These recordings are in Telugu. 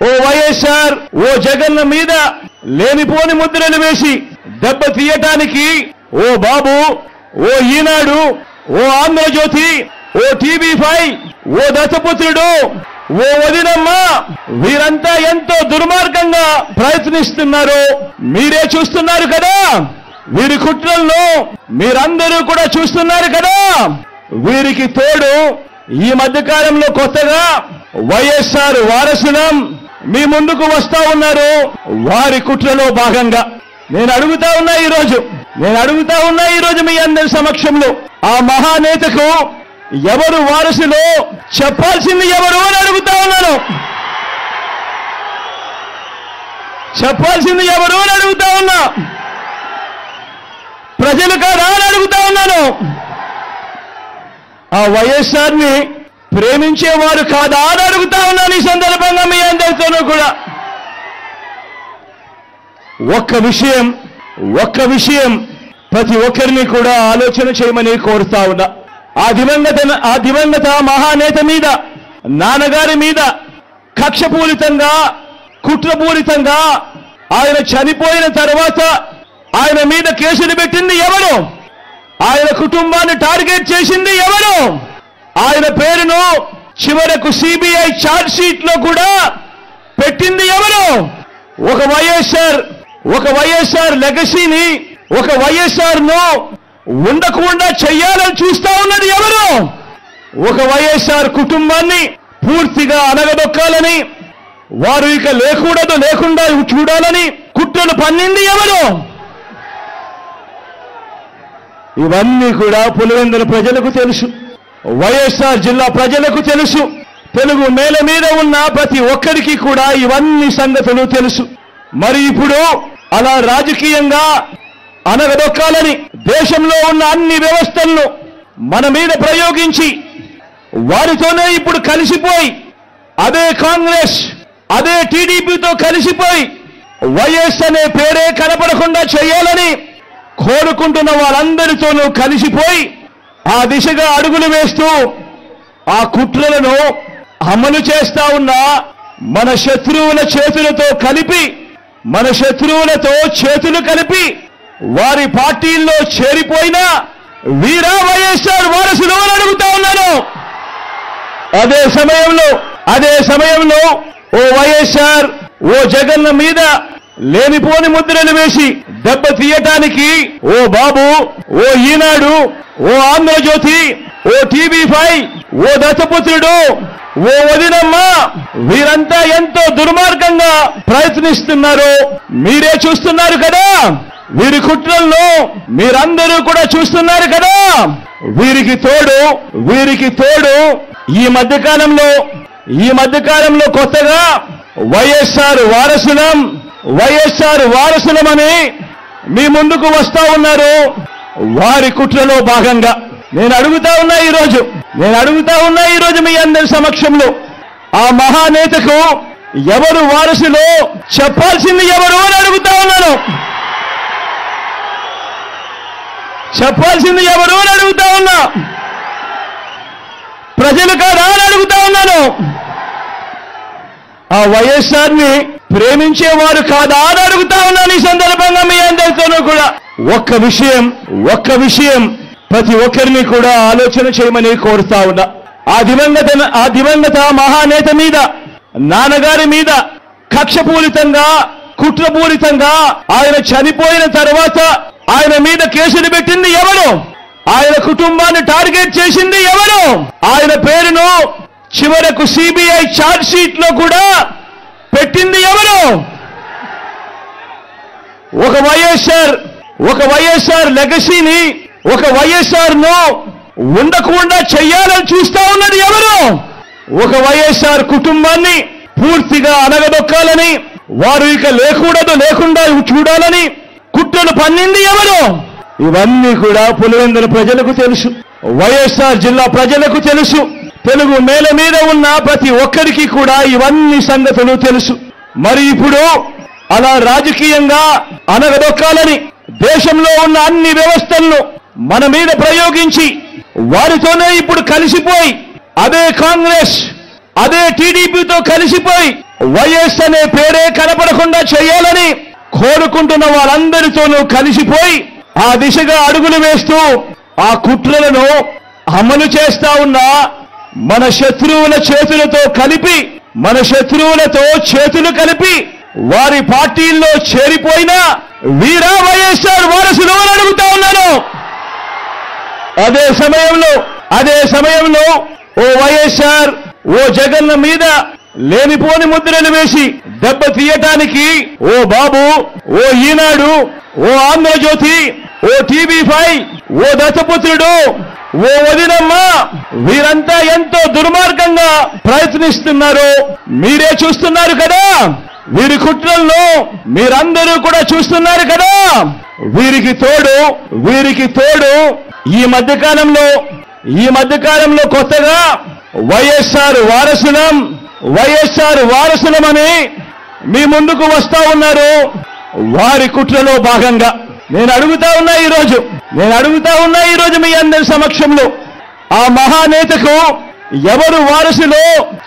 ఓ వైఎస్ఆర్ ఓ జగన్ మీద లేనిపోని ముద్రలు వేసి దెబ్బ తీయటానికి ఓ బాబు ఓ ఈనాడు ఓ ఆంధ్రజ్యోతి ఓ టీవీ ఫైవ్ ఓ దత్తపుత్రుడు ఓ వదినమ్మ వీరంతా ఎంతో దుర్మార్గంగా ప్రయత్నిస్తున్నారు. మీరే చూస్తున్నారు కదా? వీరి కుట్రల్లో మీరందరూ కూడా చూస్తున్నారు కదా? వీరికి తోడు ఈ మధ్యకాలంలో కొత్తగా వైఎస్ఆర్ వారసులం మీ ముందుకు వస్తా ఉన్నారు వారి కుట్రలో భాగంగా. నేను అడుగుతా ఉన్నా ఈరోజు నేను అడుగుతా ఉన్నా ఈరోజు మీ అందరి సమక్షంలో. ఆ మహానేతకు ఎవరు వారసులో చెప్పాల్సింది ఎవరు అని అడుగుతా ఉన్నాను. చెప్పాల్సింది ఎవరు అని అడుగుతా ఉన్నా. ప్రజలు కాదా అని అడుగుతా ఉన్నాను. ఆ వైఎస్ఆర్ని ప్రేమించేవారు కాదా అని అడుగుతా ఉన్నాను ఈ సందర్భంగా మీ అందరితోనూ కూడా. ఒక్క విషయం ఒక్క విషయం ప్రతి ఒక్కరిని కూడా ఆలోచన చేయమని కోరుతా ఉన్నా. ఆ దివంగత ఆ దివంగత మహానేత మీద నాన్నగారి మీద కక్షపూరితంగా కుట్రపూరితంగా ఆయన చనిపోయిన తర్వాత ఆయన మీద కేసులు పెట్టింది ఎవరు? ఆయన కుటుంబాన్ని టార్గెట్ చేసింది ఎవరు? ఆయన పేరును చివరకు సిబిఐ ఛార్జ్ షీట్లో కూడా పెట్టింది ఎవరు? ఒక వైఎస్ఆర్ ఒక వైఎస్ఆర్ లెగసీని ఒక వైఎస్ఆర్ను ఉండకుండా చెయ్యాలని చూస్తా ఉన్నది ఎవరు? ఒక వైఎస్ఆర్ కుటుంబాన్ని పూర్తిగా అనగదొక్కాలని వారు ఇక లేకూడదు లేకుండా చూడాలని కుట్రలు పన్నింది ఎవరు? ఇవన్నీ కూడా పులివెందుల ప్రజలకు తెలుసు. వైఎస్ఆర్ జిల్లా ప్రజలకు తెలుసు. తెలుగు నేల మీద ఉన్న ప్రతి ఒక్కరికి కూడా ఇవన్నీ సంగతులు తెలుసు. మరి ఇప్పుడు అలా రాజకీయంగా అనగదొక్కాలని దేశంలో ఉన్న అన్ని వ్యవస్థలను మన మీద ప్రయోగించి వారితోనే ఇప్పుడు కలిసిపోయి అదే కాంగ్రెస్ అదే టీడీపీతో కలిసిపోయి వైఎస్ అనే పేరే కనపడకుండా చేయాలని కోరుకుంటున్న వాళ్ళందరితోనూ కలిసిపోయి ఆ దిశగా అడుగులు వేస్తూ ఆ కుట్రలను అమలు చేస్తా ఉన్న మన శత్రువుల చేతులతో కలిపి మన శత్రువులతో చేతులు కలిపి వారి పార్టీల్లో చేరిపోయిన వీరా వైఎస్ఆర్ వారసులు అని అడుగుతా ఉన్నాను. అదే సమయంలో అదే సమయంలో ఓ వైఎస్ఆర్ ఓ జగన్ మీద లేనిపోని ముద్రలు వేసి దెబ్బ తీయటానికి ఓ బాబు ఓ ఈనాడు ఓ ఆంధ్రజ్యోతి ఓ టీవీ ఫైవ్ ఓ దత్తపుత్రుడు ఓ వదినమ్మ వీరంతా ఎంతో దుర్మార్గంగా ప్రయత్నిస్తున్నారు. మీరే చూస్తున్నారు కదా? వీరి కుట్రల్లో మీరందరూ కూడా చూస్తున్నారు కదా? వీరికి తోడు వీరికి తోడు ఈ మధ్యకాలంలో ఈ మధ్యకాలంలో కొత్తగా వైఎస్ఆర్ వారసులం వైఎస్ఆర్ వారసులమని మీ ముందుకు వస్తా ఉన్నారు. వారి కుట్రలో భాగంగా నేను అడుగుతా ఉన్నా ఈరోజు నేను అడుగుతా ఉన్నా ఈరోజు మీ అందరి సమక్షంలో. ఆ మహానేతకు ఎవరు వారసులో చెప్పాల్సింది ఎవరు అని అడుగుతా ఉన్నాను. చెప్పాల్సింది ఎవరు అని అడుగుతా ఉన్నా. ప్రజలు కాదా అని అడుగుతా ఉన్నాను. ఆ వైఎస్ఆర్ని ప్రేమించేవారు కాదా అని అడుగుతా ఉన్నాను ఈ సందర్భంగా మీ అందరితోనూ కూడా. ఒక్క విషయం ఒక్క విషయం ప్రతి ఒక్కరిని కూడా ఆలోచన చేయమని కోరుతా ఉన్నా. ఆ దివంగత ఆ దివంగత మహానేత మీద నాన్నగారి మీద కక్షపూరితంగా కుట్రపూరితంగా ఆయన చనిపోయిన తర్వాత ఆయన మీద కేసులు పెట్టింది ఎవరు? ఆయన కుటుంబాన్ని టార్గెట్ చేసింది ఎవరు? ఆయన పేరును చివరకు సిబిఐ ఛార్జ్ షీట్లో కూడా పెట్టింది ఎవరు? ఒక వైఎస్ఆర్ ఒక వైఎస్ఆర్ లెగసీని ఒక వైఎస్ఆర్ను ఉండకుండా చెయ్యాలని చూస్తా ఉన్నది ఎవరు? ఒక వైఎస్ఆర్ కుటుంబాన్ని పూర్తిగా అనగదొక్కాలని వారు ఇక లేకూడదు లేకుండా చూడాలని కుట్రలు పన్నింది ఎవరు? ఇవన్నీ కూడా పులివెందుల ప్రజలకు తెలుసు. వైఎస్ఆర్ జిల్లా ప్రజలకు తెలుసు. తెలుగు నేల మీద ఉన్న ప్రతి ఒక్కరికి కూడా ఇవన్నీ సంగతులు తెలుసు. మరి ఇప్పుడు అలా రాజకీయంగా అనగదొక్కాలని దేశంలో ఉన్న అన్ని వ్యవస్థలను మన మీద ప్రయోగించి వారితోనే ఇప్పుడు కలిసిపోయి అదే కాంగ్రెస్ అదే టీడీపీతో కలిసిపోయి వైఎస్ అనే పేరే కనపడకుండా చేయాలని కోరుకుంటున్న వాళ్ళందరితోనూ కలిసిపోయి ఆ దిశగా అడుగులు వేస్తూ ఆ కుట్రలను అమలు చేస్తా ఉన్న మన శత్రువుల చేతులతో కలిపి మన శత్రువులతో చేతులు కలిపి వారి పార్టీల్లో చేరిపోయిన వీరా వైఎస్ఆర్ వారసులు అని అడుగుతా ఉన్నాను. అదే సమయంలో అదే సమయంలో ఓ వైఎస్ఆర్ ఓ జగన్న మీద లేనిపోని ముద్రలు వేసి దెబ్బ తీయటానికి ఓ బాబు ఓ ఈనాడు ఓ ఆంధ్రజ్యోతి ఓ టీవీ ఫైవ్ ఓ దత్తపుత్రుడు ఓ వదినమ్మా! వీరంతా ఎంతో దుర్మార్గంగా ప్రయత్నిస్తున్నారు. మీరే చూస్తున్నారు కదా? వీరి కుట్రల్లో మీరందరూ కూడా చూస్తున్నారు కదా? వీరికి తోడు వీరికి తోడు ఈ మధ్య కాలంలో ఈ మధ్య కాలంలో కొత్తగా వైఎస్ఆర్ వారసులం వైఎస్ఆర్ వారసులమని మీ ముందుకు వస్తా ఉన్నారు. వారి కుట్రలో భాగంగా. నేను అడుగుతా ఉన్నా ఈరోజు నేను అడుగుతా ఉన్నా ఈరోజు మీ అందరి సమక్షంలో ఆ మహానేతకు ఎవరు వారసులో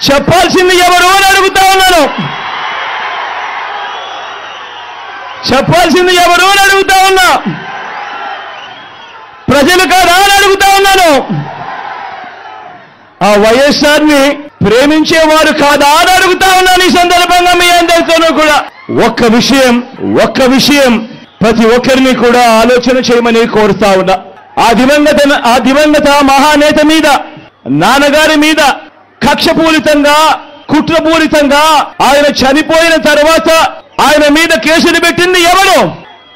చెప్పాల్సింది ఎవరు అని అడుగుతా ఉన్నాను. చెప్పాల్సింది ఎవరు అని అడుగుతా ఉన్నా. ప్రజలు కాదా అని అడుగుతా ఉన్నాను. ఆ వైఎస్ఆర్ని ప్రేమించేవారు కాదా అని అడుగుతా ఉన్నాను ఈ సందర్భంగా మీ అందరితోనూ కూడా. ఒక్క విషయం ఒక్క విషయం. ప్రతి ఒక్కరిని కూడా ఆలోచన చేయమని కోరుతా ఉన్నా. ఆ దివంగత ఆ దివంగత మహానేత మీద నాన్నగారి మీద కక్షపూరితంగా కుట్రపూరితంగా ఆయన చనిపోయిన తర్వాత ఆయన మీద కేసులు పెట్టింది ఎవరు?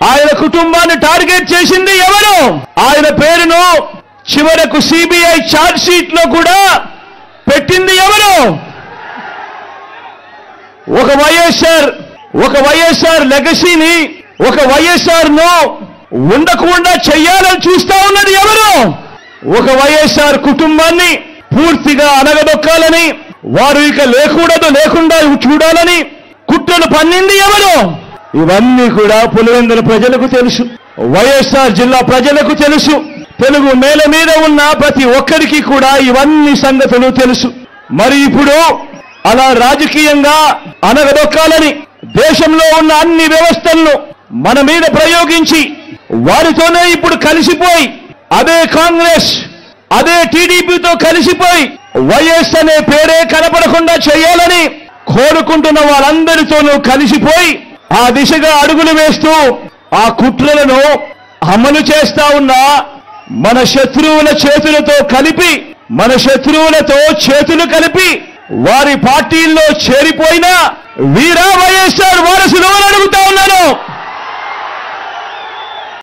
ఆయన కుటుంబాన్ని టార్గెట్ చేసింది ఎవరు? ఆయన పేరును చివరకు సిబిఐ ఛార్జ్ షీట్లో కూడా పెట్టింది ఎవరు? ఒక వైఎస్ఆర్ ఒక వైఎస్ఆర్ లెగసీని ఒక వైఎస్ఆర్ను ఉండకుండా చెయ్యాలని చూస్తా ఉన్నది ఎవరు? ఒక వైఎస్ఆర్ కుటుంబాన్ని పూర్తిగా అనగదొక్కాలని వారు ఇక లేకూడదు లేకుండా చూడాలని కుట్రలు పన్నింది ఎవరు? ఇవన్నీ కూడా పులివెందుల ప్రజలకు తెలుసు. వైఎస్ఆర్ జిల్లా ప్రజలకు తెలుసు. తెలుగు నేల మీద ఉన్న ప్రతి ఒక్కరికి కూడా ఇవన్నీ సంగతులు తెలుసు. మరి ఇప్పుడు అలా రాజకీయంగా అనగదొక్కాలని దేశంలో ఉన్న అన్ని వ్యవస్థలను మన మీద ప్రయోగించి వారితోనే ఇప్పుడు కలిసిపోయి అదే కాంగ్రెస్ అదే టీడీపీతో కలిసిపోయి వైఎస్ అనే పేరే కనపడకుండా చేయాలని కోరుకుంటున్న వాళ్ళందరితోనూ కలిసిపోయి ఆ దిశగా అడుగులు వేస్తూ ఆ కుట్రలను అమలు చేస్తా ఉన్న మన శత్రువుల చేతులతో కలిపి మన శత్రువులతో చేతులు కలిపి వారి పార్టీల్లో చేరిపోయిన వీరా వైఎస్ఆర్ వారసులు అని అడుగుతా ఉన్నాను.